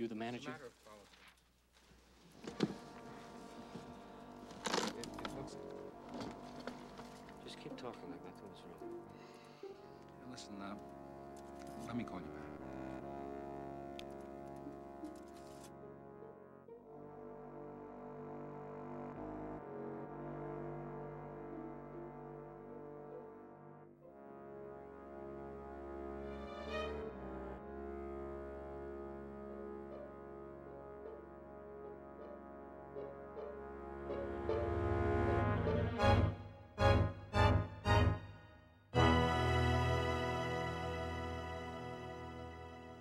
You the manager? Matter of policy. It, it looks. Just keep talking like nothing was wrong. Listen, uh, let me call you back.